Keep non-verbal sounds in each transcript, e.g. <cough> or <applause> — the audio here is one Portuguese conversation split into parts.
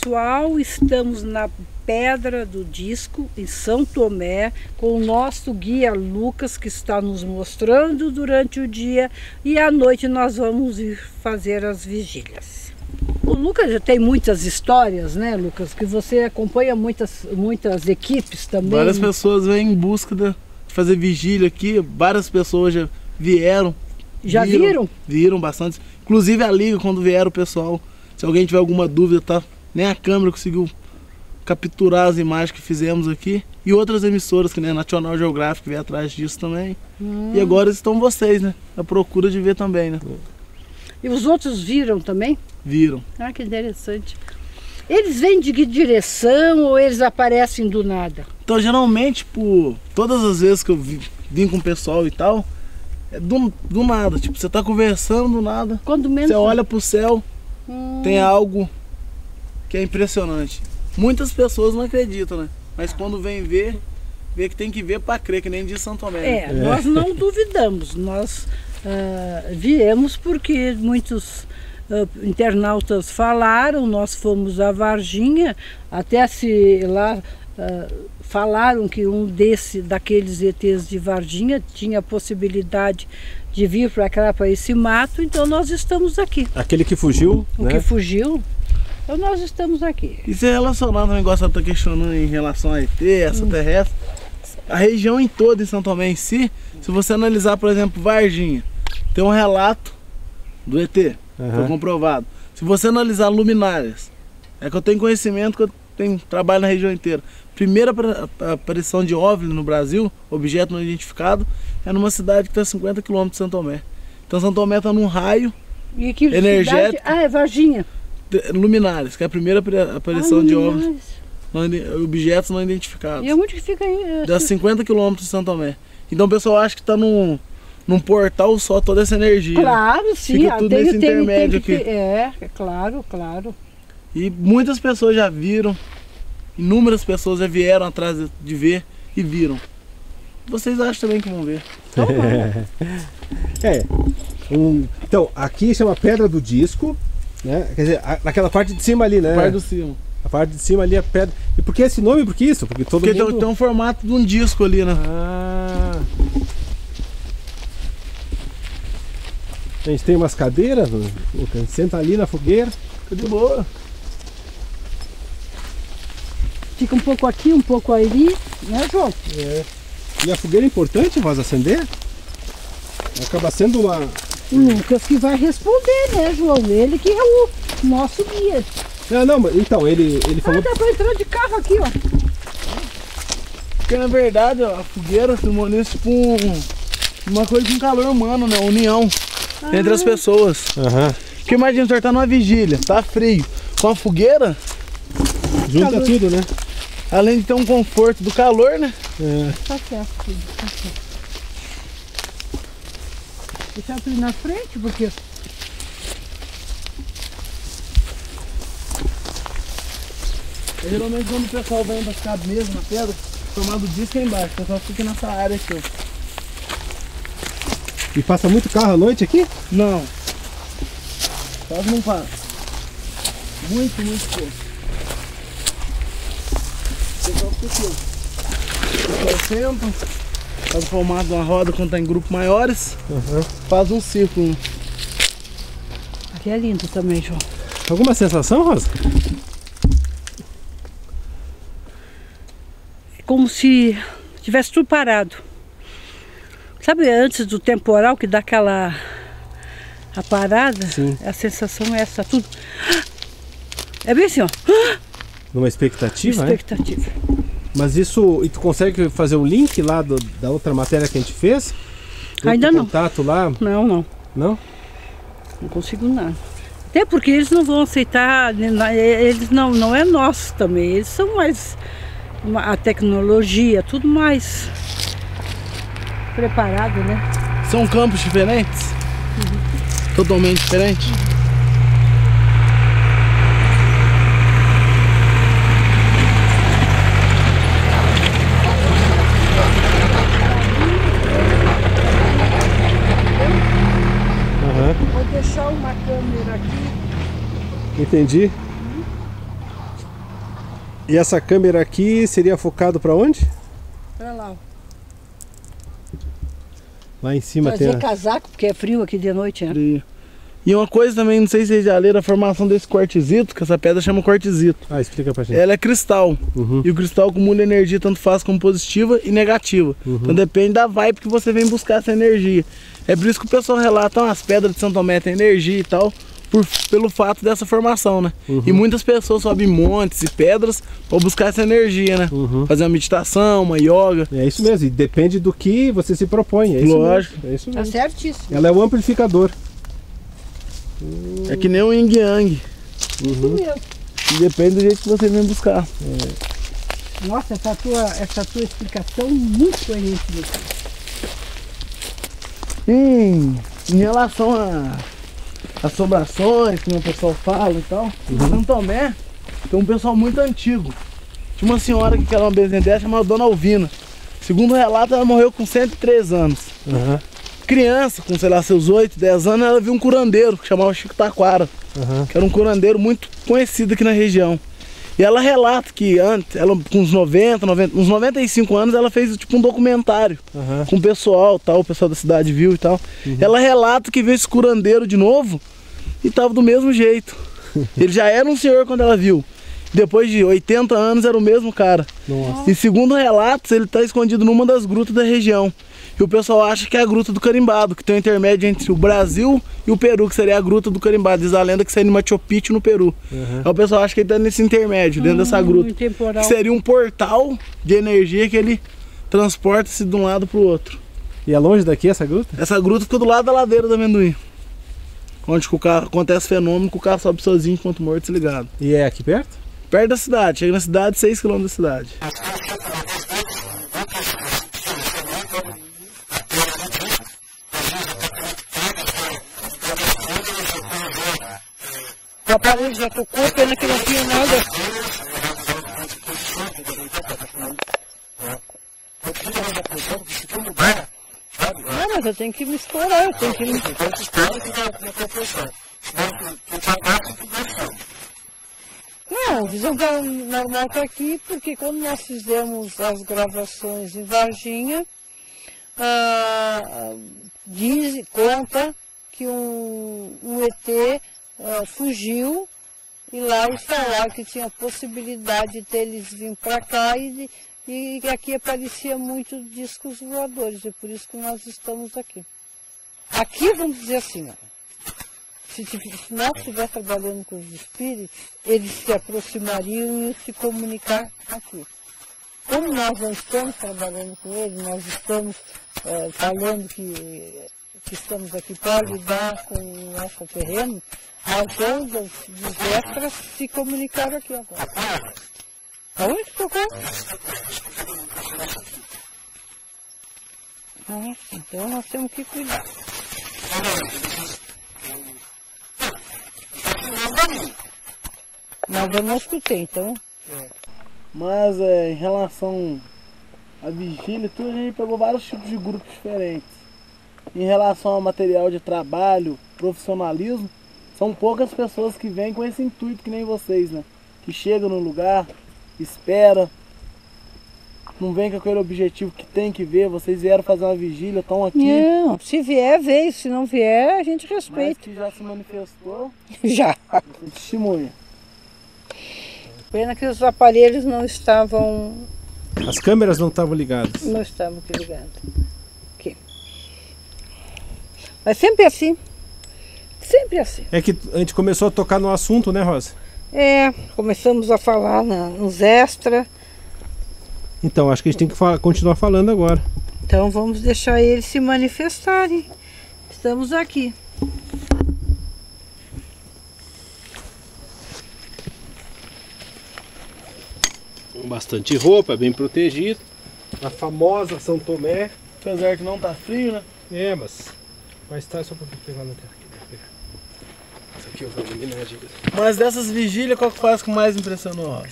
Pessoal, estamos na Pedra do Disco, em São Tomé, com o nosso guia Lucas, que está nos mostrando durante o dia, e à noite nós vamos fazer as vigílias. O Lucas já tem muitas histórias, né, Lucas? Que você acompanha muitas, muitas equipes também. Várias pessoas vêm em busca de fazer vigília aqui, várias pessoas já vieram. Já viram? Viram, viram bastante. Inclusive a liga, quando vieram o pessoal, se alguém tiver alguma dúvida, tá? Nem a câmera conseguiu capturar as imagens que fizemos aqui. E outras emissoras, que nem a National Geographic veio atrás disso também. Hum. E agora estão vocês, né? A procura de ver também, né? E os outros viram também? Viram. Ah, que interessante. Eles vêm de que direção ou eles aparecem do nada? Então, geralmente, por todas as vezes que eu vim com o pessoal e tal, é do, do nada. Tipo, você tá conversando do nada. Quando menos. Você olha pro céu, hum. tem algo que é impressionante. Muitas pessoas não acreditam, né? Mas quando vem ver, vê que tem que ver para crer, que nem de Santo Tomé. É, é, nós não duvidamos. Nós uh, viemos porque muitos uh, internautas falaram, nós fomos a Varginha, até se lá uh, falaram que um desse, daqueles ETs de Varginha tinha a possibilidade de vir para cá, para esse mato, então nós estamos aqui. Aquele que fugiu, O né? que fugiu, então nós estamos aqui. E se relacionado ao negócio que está questionando em relação a ET, extraterrestre, hum. a região em toda em São Tomé em si, se você analisar, por exemplo, Varginha, tem um relato do ET, uhum. foi comprovado. Se você analisar luminárias, é que eu tenho conhecimento que eu tenho trabalho na região inteira. Primeira aparição de OVNI no Brasil, objeto não identificado, é numa cidade que está a 50 km de São Tomé. Então São Tomé está num raio e que energético. Cidade? Ah, é Varginha. Luminares, que é a primeira aparição ah, de OVNIs, objetos não identificados. E onde que fica aí? Das 50 quilômetros de São Tomé. Então o pessoal acha que está num, num portal só toda essa energia. Claro, sim. Fica tudo tem, nesse tem, intermédio tem aqui. É, é claro, claro. E muitas pessoas já viram, inúmeras pessoas já vieram atrás de ver e viram. Vocês acham também que vão ver. Então, <laughs> é. Um, então, aqui chama Pedra do Disco. Né? Quer dizer, a, naquela parte de cima ali, né? A parte do cima. A parte de cima ali é pedra. E por que esse nome? Por que isso? Porque todo Porque mundo... tem um formato de um disco ali, né? Ah. A gente tem umas cadeiras, senta ali na fogueira. Fica de boa. Fica um pouco aqui, um pouco ali, né, João? É. E a fogueira é importante, Rosa, acender? Acaba sendo uma, o Lucas que vai responder, né, João? Ele que é o nosso guia. Não, não, então, ele, ele falou... Ah, dá pra entrar de carro aqui, ó. Porque na verdade, ó, a fogueira simboliza tipo um, uma coisa de um calor humano, né? União ah. entre as pessoas. Uhum. Porque imagina, você tá numa vigília, tá frio. Com a fogueira... Junta calor. tudo, né? Além de ter um conforto do calor, né? É. Tá certo, filho, tá certo deixar tudo na frente, porque é, Geralmente quando o pessoal vem buscar mesmo na pedra, tomando disco é embaixo, o pessoal fica nessa área aqui, ó. E passa muito carro à noite aqui? Não. Quase não passa. Muito, muito pouco. O pessoal fica aqui, ó. O pessoal senta, Faz o formato de uma roda quando está em grupos maiores. Uhum. Faz um círculo. Aqui é lindo também, João. Alguma sensação, Rosa? É como se tivesse tudo parado. Sabe antes do temporal que dá aquela a parada? Sim. A sensação é essa, tudo. É bem assim, ó. Numa expectativa, Expectativa. É? Mas isso, e tu consegue fazer o link lá do, da outra matéria que a gente fez? Ainda não. contato lá? Não, não. Não? Não consigo nada. Até porque eles não vão aceitar, né, eles não, não é nosso também, eles são mais a tecnologia, tudo mais preparado, né? São campos diferentes? Uhum. Totalmente diferentes? Uhum. Entendi. E essa câmera aqui seria focado para onde? Pra lá. Lá em cima Trazer tem. a- casaco, porque é frio aqui de noite, né? Frio. E uma coisa também, não sei se vocês já leram a formação desse quartzito, que essa pedra chama quartzito. Ah, explica pra gente. Ela é cristal. Uhum. E o cristal acumula energia tanto faz como positiva e negativa. Uhum. Então depende da vibe que você vem buscar essa energia. É por isso que o pessoal relata "Ah, as pedras de São Tomé têm energia e tal, por, pelo fato dessa formação, né? Uhum. E muitas pessoas sobem montes e pedras para buscar essa energia, né? Uhum. Fazer uma meditação, uma yoga. É isso mesmo, e depende do que você se propõe. É isso Lógico. mesmo. É isso Tá mesmo. certíssimo. Ela é um amplificador. É que nem o yin yang. Uhum. E depende do jeito que você vem buscar. Nossa, essa tua, essa tua explicação muito coerente. Hum, em relação a assombrações, que o pessoal fala e tal, em São Tomé tem um pessoal muito antigo. Tinha uma senhora que era uma bezendeira chamada Dona Alvina. Segundo o relato, ela morreu com 103 anos. Aham, Criança, com sei lá, seus 8, 10 anos, ela viu um curandeiro que chamava Chico Taquara, aham. que era um curandeiro muito conhecido aqui na região. E ela relata que antes, ela com uns 90, 90, uns 95 anos, ela fez tipo um documentário aham. com o pessoal, tal, o pessoal da cidade viu e tal. Ela relata que viu esse curandeiro de novo e tava do mesmo jeito. <laughs> Ele já era um senhor quando ela viu. Depois de 80 anos era o mesmo cara. Nossa. E segundo relatos, ele está escondido numa das grutas da região. E o pessoal acha que é a Gruta do Carimbado, que tem um intermédio entre o Brasil e o Peru, que seria a Gruta do Carimbado. Diz a lenda que seria em Machu Picchu, no Peru. Uhum. Aí o pessoal acha que ele está nesse intermédio, dentro dessa gruta. Hum. Que seria um portal de energia que ele transporta-se de um lado para o outro. E é longe daqui essa gruta? Essa gruta fica do lado da ladeira do amendoim. Onde que o carro, acontece fenômeno que o carro sobe sozinho enquanto morto desligado. E é aqui perto? Perto da cidade, chega na cidade, 6 km da cidade. O aparelho já tocou, pena que não tinha nada. Não, mas eu tenho que me explorar, eu tenho que me... Não, a visão tá normal está aqui, porque quando nós fizemos as gravações em Varginha, ah, diz, conta que um, um ET ah, fugiu e lá eles falaram que tinha possibilidade deles vir para cá e, e aqui aparecia muito discos voadores, e por isso que nós estamos aqui. Aqui, vamos dizer assim, ó, se, se nós estivéssemos trabalhando com os espíritos, eles se aproximariam e se comunicar aqui. Como nós não estamos trabalhando com eles, nós estamos eh, falando que, que estamos aqui para lidar com o nosso terreno, vamos dos, extras se comunicar aqui agora. Aonde tocou? Ah, então nós temos que cuidar. Mas eu não escutei, então. Mas é, em relação à vigília, tudo, a gente pegou vários tipos de grupos diferentes. Em relação ao material de trabalho, profissionalismo, são poucas pessoas que vêm com esse intuito que nem vocês, né? Que chegam no lugar, espera, não vem com aquele objetivo que tem que ver, vocês vieram fazer uma vigília, estão aqui. Não, se vier, veio. Se não vier, a gente Mas respeita. que já se manifestou, <laughs> Já. você testemunha. Pena que os aparelhos não estavam. As câmeras não estavam ligadas. Não estavam aqui ligados. Aqui. Mas sempre assim. Sempre assim. É que a gente começou a tocar no assunto, né, Rosa? É, começamos a falar na- nos extra. Então, acho que a gente tem que continuar falando agora. Então vamos deixar eles se manifestarem. Estamos aqui. Bastante roupa, bem protegido. A famosa São Tomé. Apesar que não tá frio, né? É, mas. Mas tá só pra pegar na terra aqui eu vou eliminar, diga. Mas dessas vigílias, qual que faz que mais impressionou?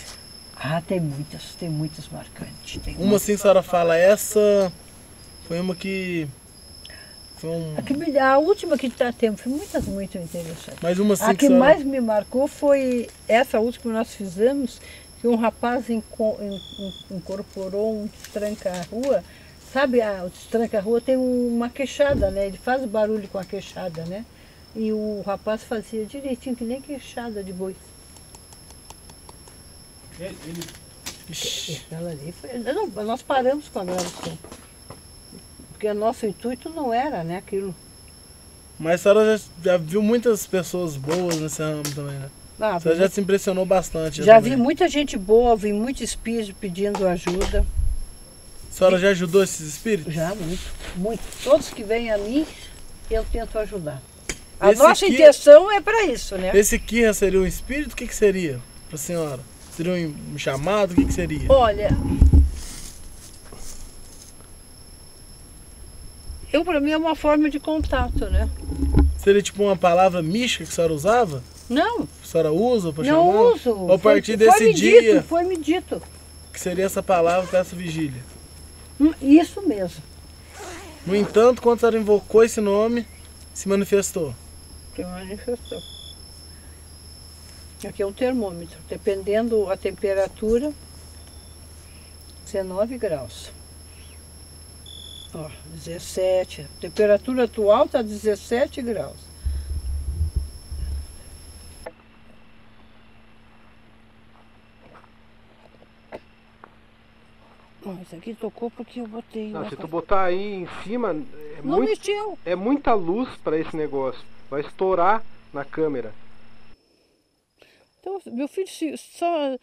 Ah, tem muitas, tem muitas marcantes. Tem Uma assim que a senhora fala, essa foi uma que. Foi um. A, que me- a última que tá tendo foi muitas, muito interessante. Mais uma assim A que que senhora- mais me marcou foi essa última que nós fizemos, que que um rapaz inco- in- in- incorporou um tranca-rua. Sabe, a, o tranca-rua tem uma queixada, né? Ele faz barulho com a queixada, né? E o rapaz fazia direitinho, que nem queixada de boi. Ixi, Aquela ali foi. Não, nós paramos com a gravação. Porque o nosso intuito não era, né, aquilo. Mas a senhora já, já viu muitas pessoas boas nesse ramo também, né? Ah, A senhora já se impressionou bastante. já também. vi muita gente boa, vi muito espírito pedindo ajuda. A senhora já ajudou esses espíritos? Já, muito, muito. Todos que vêm a mim, eu tento ajudar. A Esse nossa aqui- intenção é para isso, né? Esse Kirra seria um espírito? O que, que seria pra senhora? Seria um chamado? O que, que seria? Olha, eu para mim é uma forma de contato, né? Seria tipo uma palavra mística que a senhora usava? Não, a senhora usa não chamar? uso. Ou a Foi- partir foi desse me dia, Dito, foi me dito. que seria essa palavra para essa vigília. Hum, Isso mesmo. No entanto, quando a senhora invocou esse nome, se manifestou. Que manifestou. Aqui é um termômetro, dependendo a temperatura, 19 graus. Ó, 17. A temperatura atual está 17 graus. Isso aqui tocou porque eu botei. Não, se tu botar aí em cima, é, muito, é muita luz para esse negócio. Vai estourar na câmera. Então, meu filho só,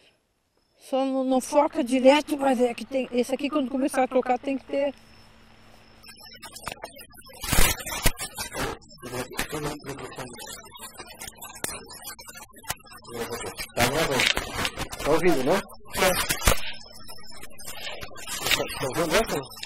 só não, não foca direto, mas é que tem. Esse aqui quando começar a tocar tem que ter. Tá ouvindo, né? Tá, tá ouvindo essa?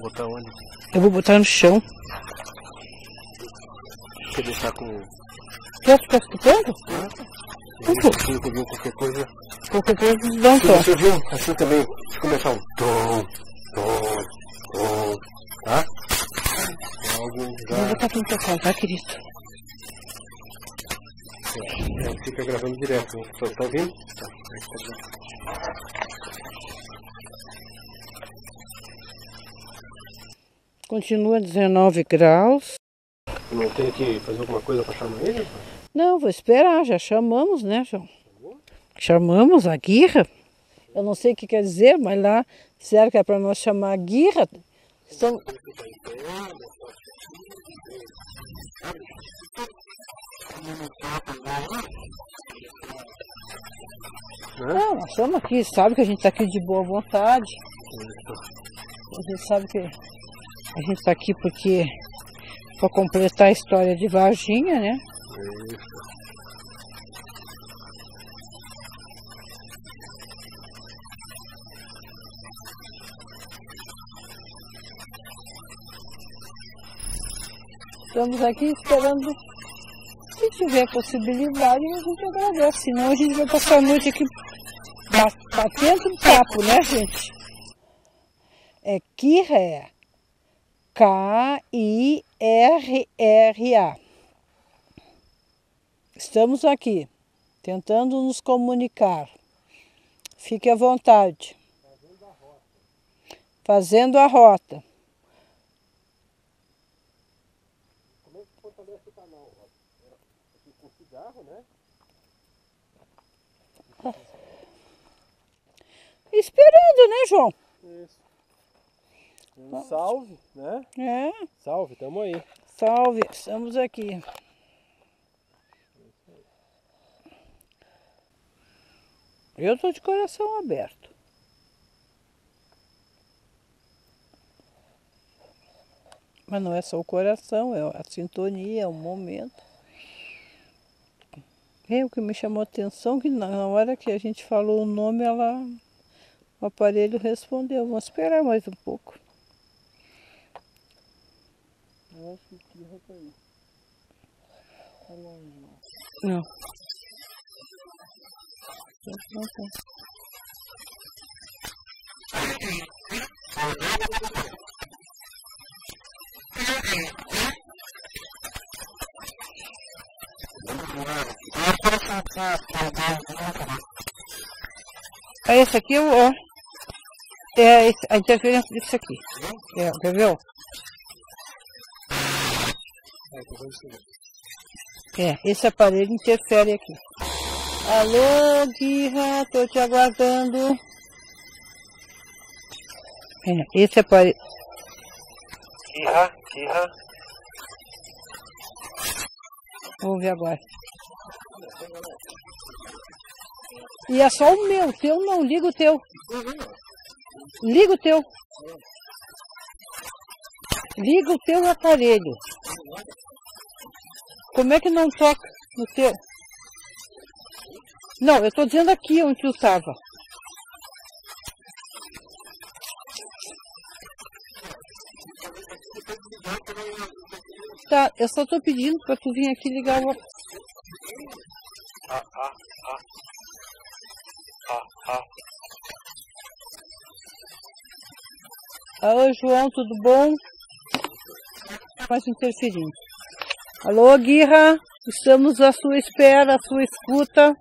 Botar onde? Eu vou botar no chão. Quer deixar com. Quer ficar escutando? Se tu viu qualquer coisa. Qualquer coisa dá um toque. você viu assim também, se começar um tom, tom, tom, tá? Algo Vou já botar aqui no teu colo, tá, querido? é, fica gravando direto. Tá, tá ouvindo? Tá. aí tá Continua 19 graus. Não tem que fazer alguma coisa pra chamar ele? Não, vou esperar, já chamamos, né, João? Chamamos a guirra. Eu não sei o que quer dizer, mas lá disseram que é para nós chamar a guirra. São... Não, nós estamos aqui, sabe que a gente está aqui de boa vontade. A gente sabe que a gente está aqui porque para completar a história de Varginha, né? Estamos aqui esperando se tiver possibilidade, a gente agradece. Senão a gente vai passar a noite aqui ba- batendo papo, né, gente? É Kirra. K-I-R-R-A. Estamos aqui, tentando nos comunicar. Fique à vontade. Fazendo a rota. Como é que canal? Aqui com cigarro, né? Esperando, né, João? Isso. Um salve, né? É, Salve, tamo aí. salve, estamos aqui. Eu estou de coração aberto. Mas não é só o coração, é a sintonia, é o momento. É o que me chamou a atenção, que na hora que a gente falou o nome, ela, o aparelho respondeu. Vamos esperar mais um pouco. Aí. Tá longe, não. É esse aqui. É esse- a interferência disso aqui. É, quer É, esse aparelho interfere aqui. Alô, Guirra, tô te aguardando. É, esse aparelho. Kirra. Vamos ver agora. E é só o meu, o teu não, liga o teu. Liga o teu. Liga o teu aparelho. Como é que não toca no teu? Não, eu estou dizendo aqui onde tu estava. Tá, eu só estou pedindo para tu vir aqui ligar o. Ah, ah, ah. Ah, ah. João, tudo bom? Mais interferindo. Alô, Guirra, estamos à sua espera, à sua escuta.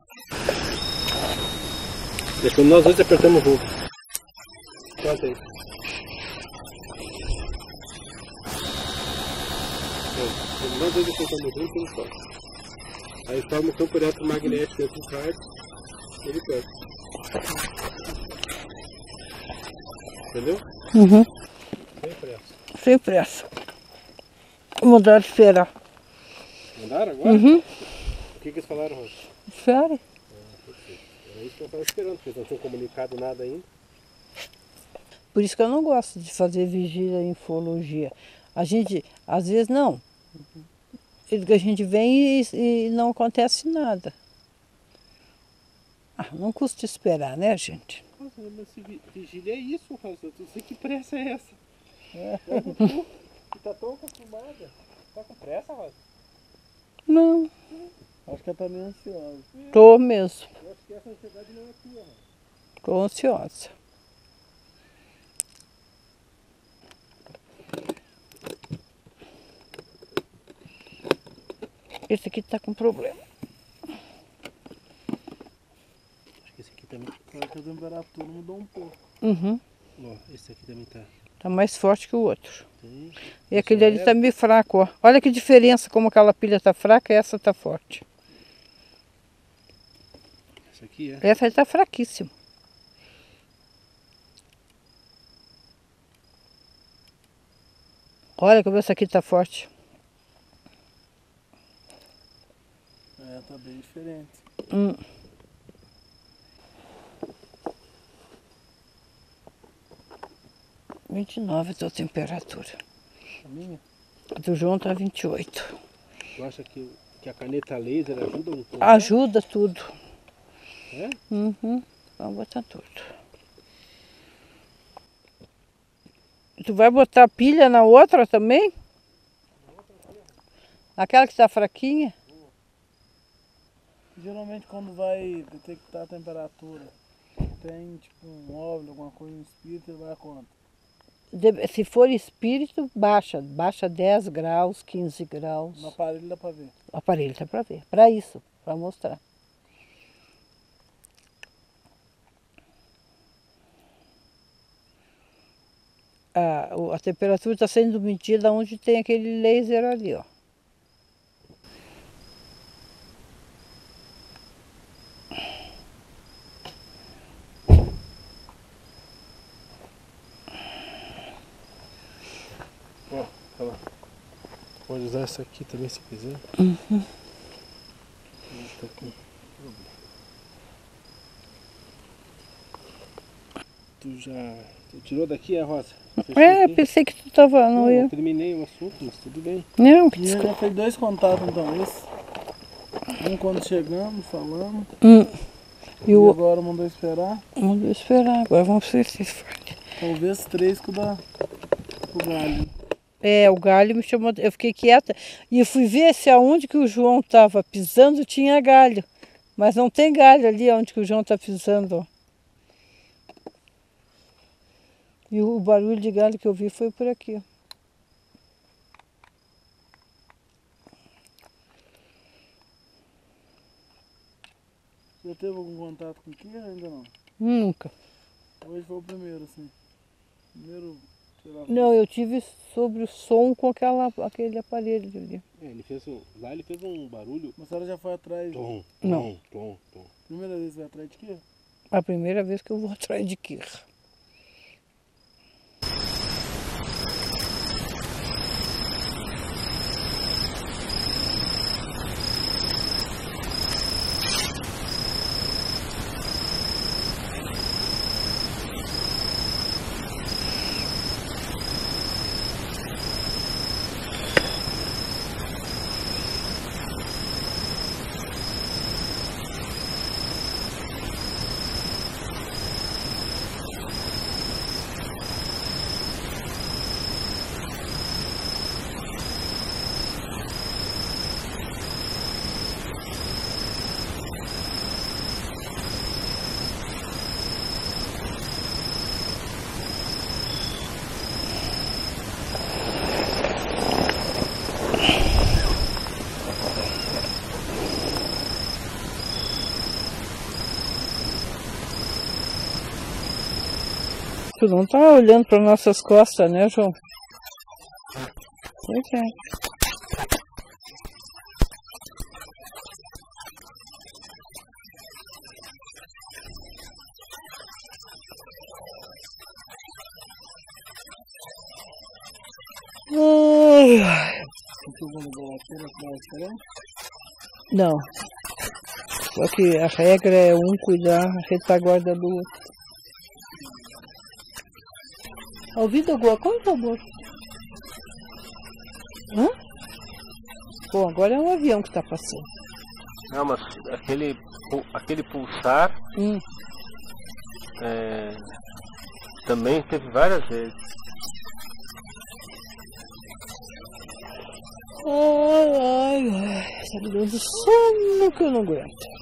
Quando nós dois apertamos junto. Conta aí. Quando nós dois apertamos junto, ele toca. Aí forma o campo eletromagnético dentro do card, ele toca. Entendeu? Uhum. Sem pressa. Sem pressa. Vamos dar de esperar. Mandaram agora? Uhum. O que, que eles falaram, Rosa? Espere. Era isso que eu estava esperando, porque eles não tinham comunicado nada ainda. Por isso que eu não gosto de fazer vigília em ufologia. A gente, às vezes, não. A gente vem e, e não acontece nada. Ah, não custa esperar, né, gente? Nossa, mas vigília é isso, Rosa. Eu não sei que pressa é essa. É. Tu, que tá tão acostumada. Tá com pressa, Rosa? Não, Acho que ela tá meio ansiosa. tô mesmo. Eu acho que essa ansiedade não é tua. Tô ansiosa. Esse aqui tá com problema. Acho que esse aqui também. Acho que a temperatura mudou um pouco. Uhum. Ó, esse aqui também tá. Tá mais forte que o outro. E aquele ali tá meio fraco, ó. Olha que diferença, como aquela pilha tá fraca e essa tá forte. Esse aqui é. Essa aí tá fraquíssima. Olha como essa aqui tá forte. É, tá bem diferente. Hum. 29 a tua temperatura. A minha? A do João tá 28. Tu acha que, que a caneta laser ajuda um pouco? Ajuda tudo. É? Uhum. Vamos botar tudo. Tu vai botar pilha na outra também? Aquela que está fraquinha? Geralmente quando vai detectar a temperatura, tem tipo um óvulo, alguma coisa no espírito, ele vai a quanto? Se for espírito, baixa. Baixa 10 graus, 15 graus. No aparelho dá pra ver. O aparelho tá para ver. Para isso, para mostrar. A, o- a temperatura está sendo medida onde tem aquele laser ali. Ó, Pode usar essa aqui também se quiser. Uhum. Tá com- Tu já. Tu tirou daqui a rosa? Fechou É, aqui? pensei que tu tava. Não, Não, ia. eu terminei o assunto, mas tudo bem. Não, que E eu desculpa. já fez dois contatos então, esse. Um quando chegamos, falamos. Hum. E, E o. agora mandou esperar. Vamos esperar, agora vamos ver se faz. Talvez três com o da. com o galho. É, o galho me chamou, eu fiquei quieta e fui ver se aonde que o João estava pisando tinha galho. Mas não tem galho ali onde que o João está pisando. ó. E o barulho de galho que eu vi foi por aqui. ó. Já teve algum contato com o Kira ainda não? Nunca. Hoje foi o primeiro, assim. Primeiro, Não, eu tive sobre o som com aquela, aquele aparelho ali. É, ele fez um. Lá ele fez um barulho. Mas a senhora já foi atrás. Tom, Não. tom, tom, tom. Primeira vez que foi atrás de Kira? A primeira vez que eu vou <laughs> atrás de Kirra. Tu não tá olhando para nossas costas, né, João? Pois é. Não. Só que a regra é um cuidar a retaguarda do outro. Ouvido alguma coisa, amor? Hã? Bom, agora é um avião que está passando. Não, mas aquele, aquele pulsar Hum. é, também teve várias vezes. Ai, ai, ai. Tá me dando sono que eu não aguento.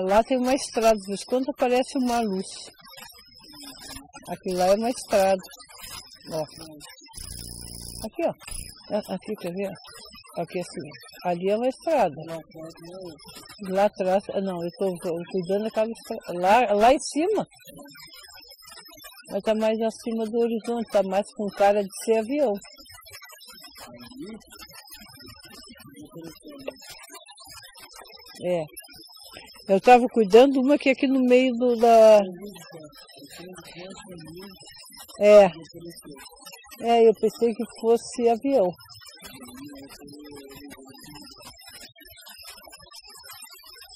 Lá tem uma estrada, de vez quando aparece uma luz. Aqui lá é uma estrada. Ó. Aqui, ó. Ah, Aqui, quer ver? Aqui assim. Ali é uma estrada. Lá atrás, ah, não, eu estou cuidando daquela estrada. Lá, lá em cima. Mas está mais acima do horizonte, está mais com cara de ser avião. É. Eu estava cuidando de uma que é aqui no meio do, da. É. É, eu pensei que fosse avião.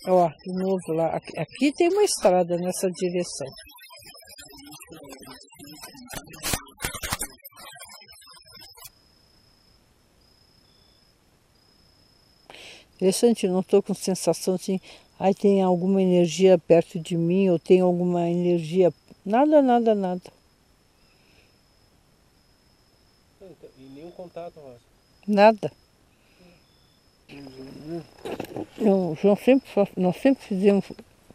Ó, de novo lá. Aqui, aqui tem uma estrada nessa direção. Interessante, não estou com sensação assim, ai tem alguma energia perto de mim, ou tem alguma energia. Nada, nada, nada. E nenhum contato, Rosa. Nada. Eu, João sempre, nós sempre fizemos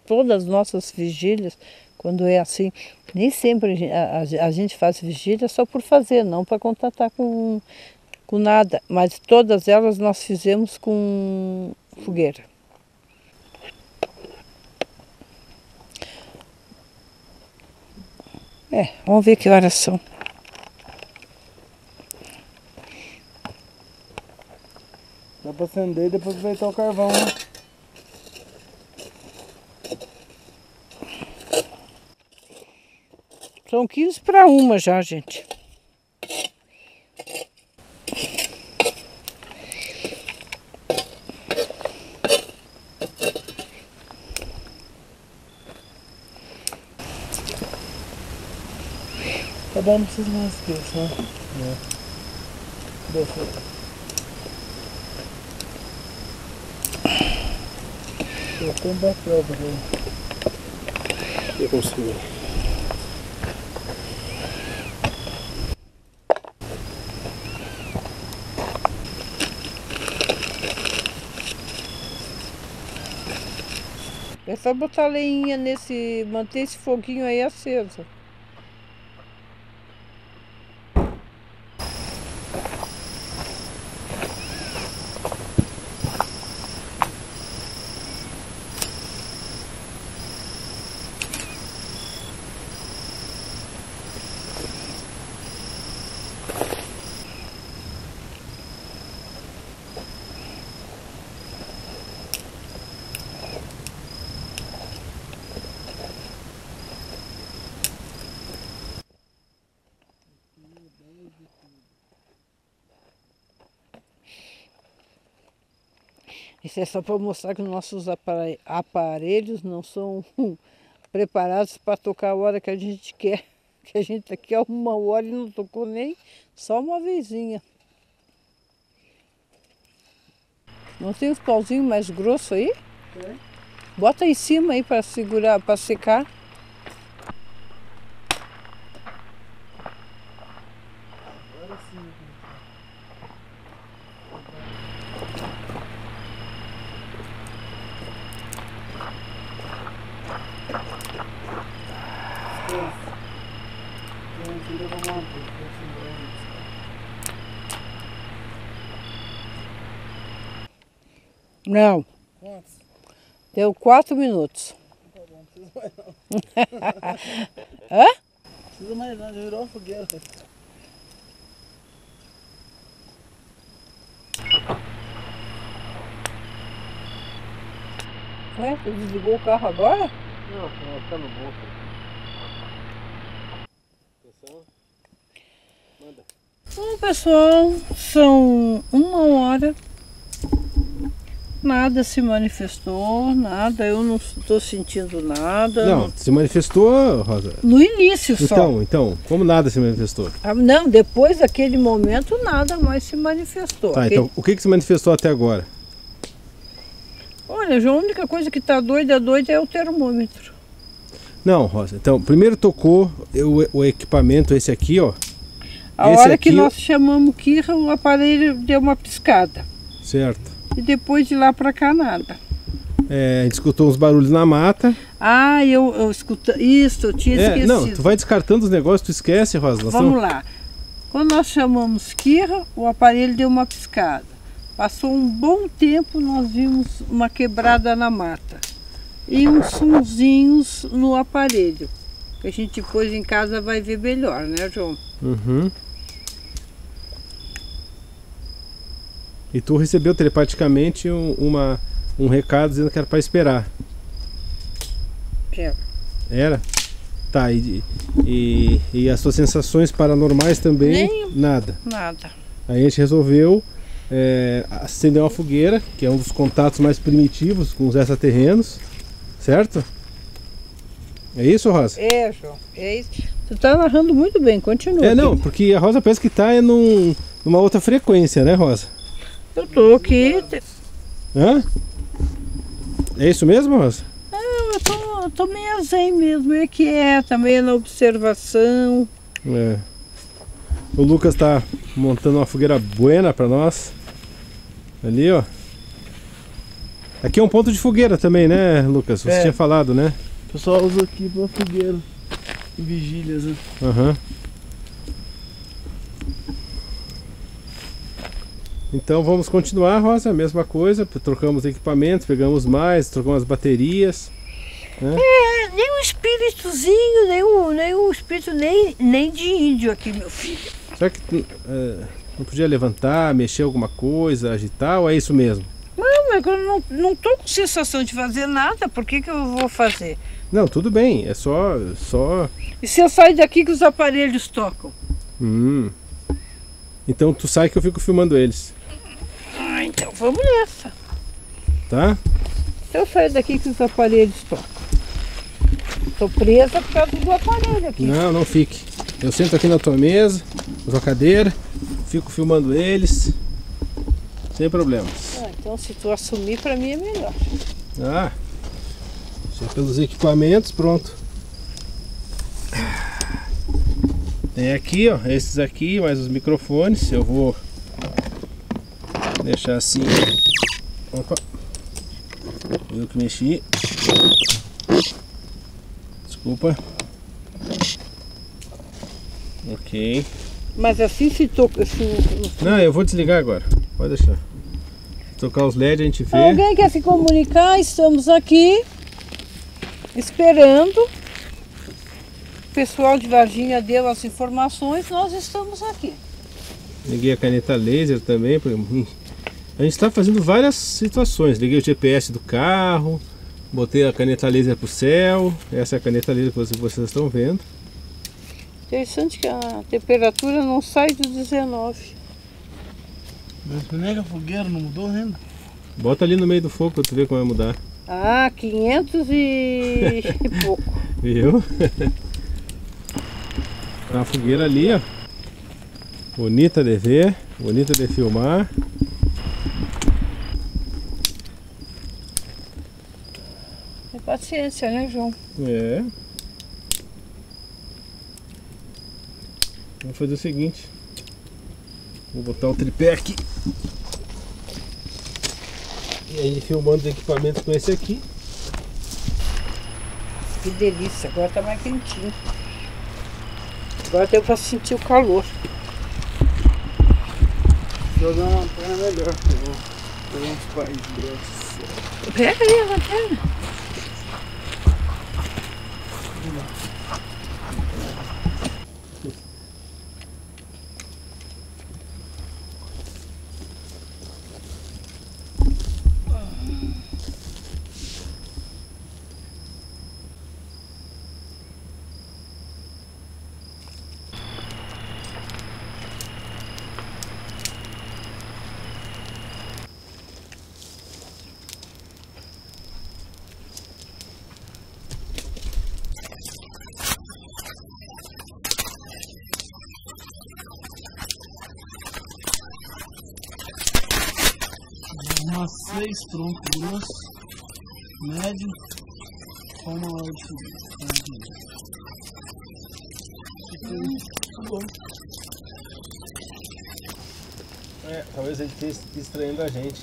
todas as nossas vigílias, quando é assim, nem sempre a, a- a gente faz vigília só por fazer, não para contatar com, com nada. Mas todas elas nós fizemos com fogueira. É, vamos ver que horas são. Dá pra acender e depois aproveitar o carvão, né? São 15 para uma já, gente. Não precisa mais que isso, né? É. Deixa. Eu tenho papel pra ver. Eu consigo. É só botar leinha nesse. manter esse foguinho aí aceso. Isso é só para mostrar que os nossos apare- aparelhos não são <laughs> preparados para tocar a hora que a gente quer. <laughs> Que a gente aqui há uma hora e não tocou nem só uma vezinha. Não tem os pauzinhos mais grossos aí? Bota em cima aí para segurar, para secar. Não. Deu quatro minutos. <laughs> Hã? Precisa mais nada, já virou uma fogueira. Ué, tu desligou o carro agora? Não, não, tá no bolso. Manda. Bom, pessoal, são uma hora. Nada se manifestou, nada, eu não estou sentindo nada. Não, se manifestou, Rosa. No início só. Então, então, como nada se manifestou? Ah, Não, depois daquele momento nada mais se manifestou. Tá, Aquele- então, o que, que se manifestou até agora? Olha, a única coisa que está doida, doida é o termômetro. Não, Rosa. Então, primeiro tocou o, o equipamento, esse aqui, ó. A Esse hora que aqui- nós chamamos Kira, o aparelho deu uma piscada. Certo. E depois de lá para cá, nada. É, a gente escutou uns barulhos na mata. Ah, eu, eu escuta. Isso, eu tinha É, esquecido. não, tu vai descartando os negócios, tu esquece, Rosa. Vamos estamos- lá. Quando nós chamamos Kira, o aparelho deu uma piscada. Passou um bom tempo, nós vimos uma quebrada na mata. E uns sonzinhos no aparelho. Que a gente depois em casa vai ver melhor, né, João? Uhum. E tu recebeu telepaticamente um, uma, um recado dizendo que era para esperar. É. Era? Tá, e, e, e as suas sensações paranormais também? Nem- Nada. Nada. Aí a gente resolveu é, acender uma fogueira, que é um dos contatos mais primitivos com os extraterrenos, certo? É isso, Rosa? É, João, é isso. Tu tá narrando muito bem, continua. É, não, porque a Rosa parece que tá num, numa outra frequência, né, Rosa? Eu tô aqui. Hã? É isso mesmo, Rosa? Não, eu tô, eu tô meio zen mesmo, meio quieta, meio na observação. É. O Lucas tá montando uma fogueira buena pra nós. Ali, ó. Aqui é um ponto de fogueira também, né, Lucas? Você É. tinha falado, né? O pessoal usa aqui pra fogueira. Em vigílias, né? Aham. Então vamos continuar, Rosa, a mesma coisa. Trocamos equipamentos, pegamos mais, trocamos as baterias. É, nem um espíritozinho, nem um, nem um espírito nem, nem de índio aqui, meu filho. Será que eh, não podia levantar, mexer alguma coisa, agitar, ou é isso mesmo? Não, é que eu não, não tô com sensação de fazer nada, por que, que eu vou fazer? Não, tudo bem, é só. só. E se eu sair daqui que os aparelhos tocam? Hum. Então tu sai que eu fico filmando eles, então vamos nessa. tá? Se eu sair daqui que os aparelhos tocam. Tô presa por causa do aparelho aqui. Não, não fique. Eu sento aqui na tua mesa, na tua cadeira, fico filmando eles, sem problemas. Ah, então se tu assumir, pra mim é melhor. Ah, só pelos equipamentos, pronto. Tem aqui, ó, esses aqui, mais os microfones. Eu vou deixar assim. Opa, eu que mexi. Desculpa. Ok. Mas assim se toca. Se, Não, eu vou desligar agora. Pode deixar. Tocar os LED a gente vê. Alguém quer se comunicar? Estamos aqui esperando. O pessoal de Varginha deu as informações, nós estamos aqui. Liguei a caneta laser também. hum. A gente está fazendo várias situações. Liguei o GPS do carro, botei a caneta laser pro céu. Essa é a caneta laser que vocês- estão vendo. Interessante que a temperatura não sai dos 19. Mas nem que a fogueira não mudou ainda. Bota ali no meio do fogo pra tu ver como vai mudar. Ah, 500 <laughs> e pouco. Viu? a fogueira ali, ó. Bonita de ver, bonita de filmar. É paciência, né, João? É. Vamos fazer o seguinte. Vou botar o tripé aqui. E aí filmando os equipamentos com esse aqui. Que delícia, agora tá mais quentinho. Agora deu pra sentir o calor. Jogar uma lanterna melhor. eu vou pegar uns pais grossos. Pega aí a lanterna. Troncos grossos, médio, com uma hora de fogueira. Tá bom. É, talvez ele esteja distraindo a gente.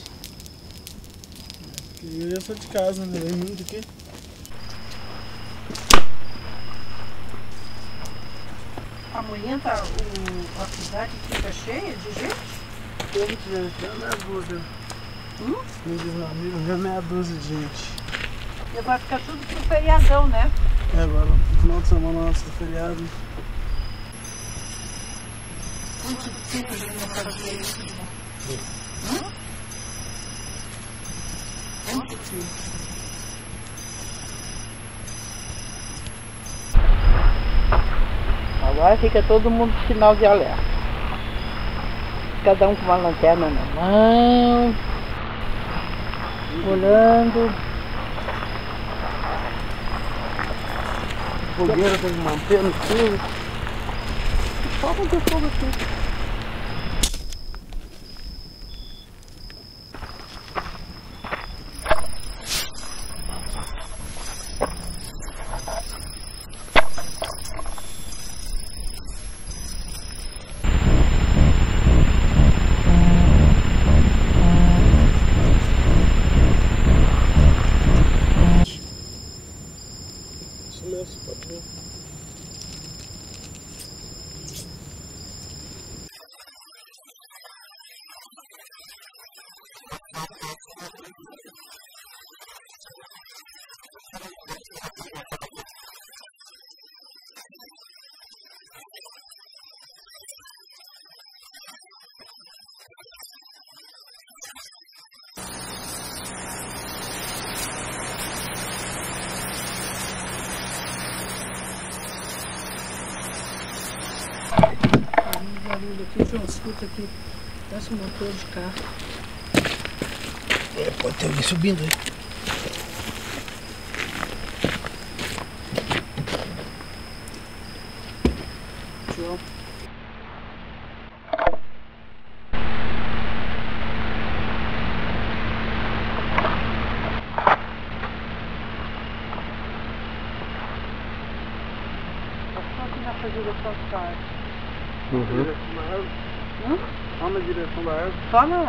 E eu sou de casa, né? Vem muito aqui. Amanhã tá, o, a cidade fica cheia de gente? Tem gente, já meia dúzia. Hum? Me diz meu amigo, já meia dúzia de gente. E vai ficar tudo pro feriadão, né? É agora, no final de semana nosso feriado. Agora fica todo mundo sinal de alerta. cada um com uma lanterna na mão, olhando. Fogueira tem que manter no fio. Só fazer fogo aqui. João, escuta aqui. Parece um motor de carro. É, pode ter alguém subindo aí. João. Só aqui na fazenda só tarde. Uhum. Hã? Só na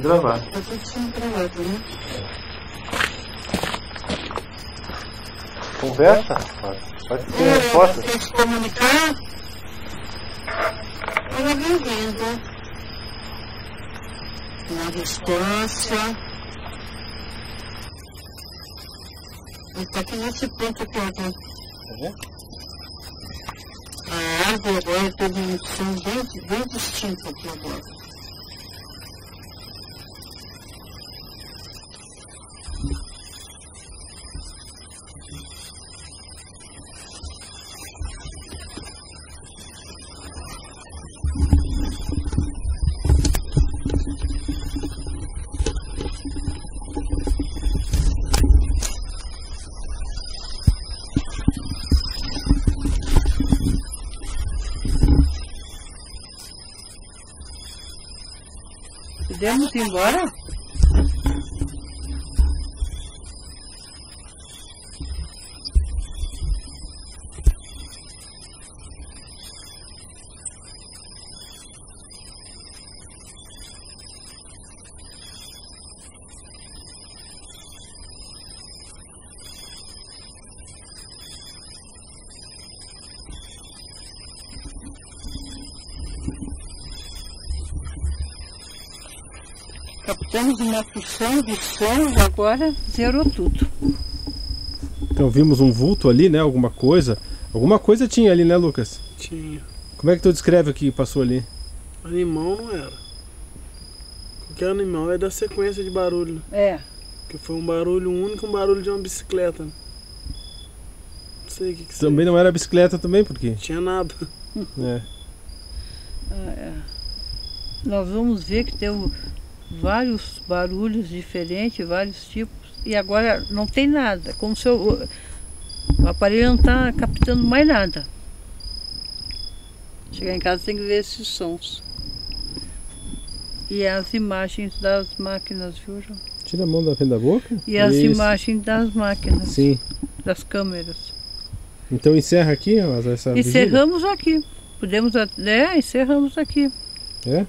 Tudo, tudo sendo gravado. Tá tudo gravado, né? Conversa, rapaz. Pode ter resposta. Quer se comunicar? Ela vem vindo. Na distância. Ele tá aqui nesse ponto aqui, ó. Tá vendo? A árvore agora teve um som bem, bem distinto aqui agora. Embora? Captamos uma porção de sons, agora zerou tudo. Então vimos um vulto ali, né? Alguma coisa. Alguma coisa tinha ali, né, Lucas? Tinha. Como é que tu descreve o que passou ali? Animal não era. Qualquer animal é da sequência de barulho? É, Porque foi um barulho único, um barulho de uma bicicleta. Não sei o que que. Também não era bicicleta também, porque. Tinha nada. É. nós vamos ver que tem o- vários barulhos diferentes, vários tipos, e agora não tem nada, como se o, o aparelho não está captando mais nada. Chegar em casa tem que ver esses sons. E as imagens das máquinas, viu, João? Tira a mão da frente da boca. E as Isso. imagens das máquinas, Sim. das câmeras. Então encerra aqui essa? Encerramos aqui. Podemos até. É, encerramos aqui. É?